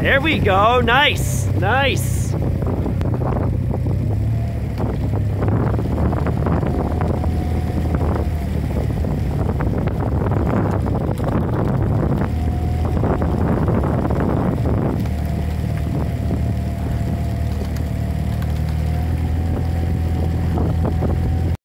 There we go. Nice. Nice.